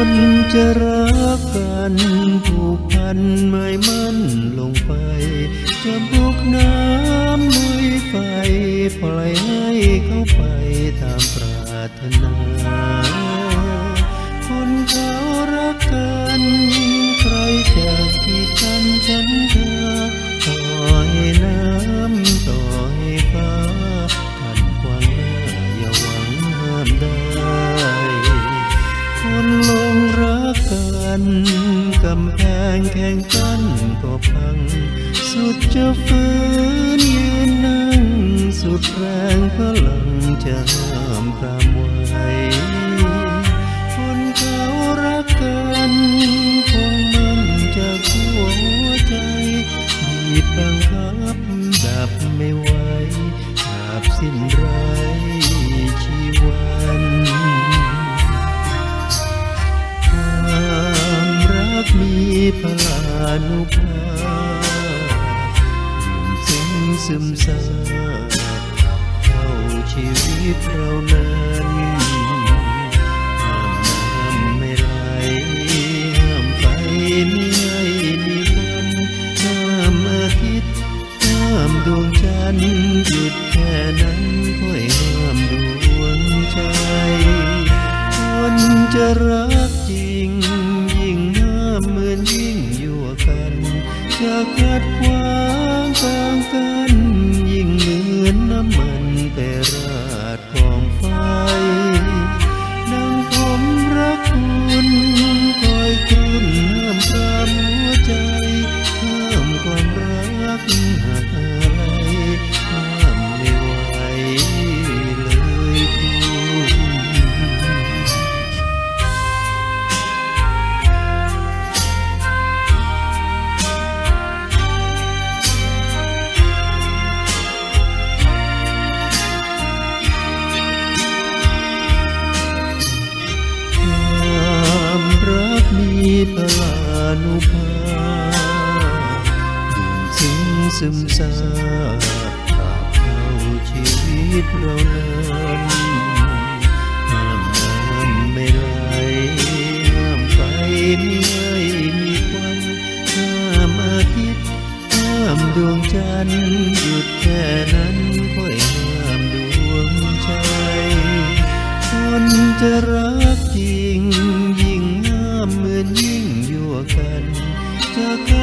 คนจะรักกันผูกพันไม่มั่นลงไป จะบุกน้ำลุยไฟปล่อยให้เขาไปตามปรารถนา คนเขารักกัน ใครจะกีดกันฉันำแพงแข่งกันก็พัง สุดจะฟื้นยืนนั่ง สุดแรงพลังจะ พลานุภาพยิ่งซึ้งซึมซาเข้าชีวิตเรานั้นห้ามน้ำไม่ไหลห้ามไฟไม่ให้มีควันห้ามอาทิตย์ห้ามดวงจันทร์หยุดแค่นั้นค่อยห้ามดวงใจคนจะรัก จะ พลานุภาซึ้งซึมซาบตาเท่าชีวิตเรานั้นห้ามน้ำไม่ไหลห้ามไฟไม่ให้มีควันห้ามอาทิตย์ห้ามดวงจันทร์หยุดแค่นั้นค่อยห้ามดวงใจคนจะรักจริง จะ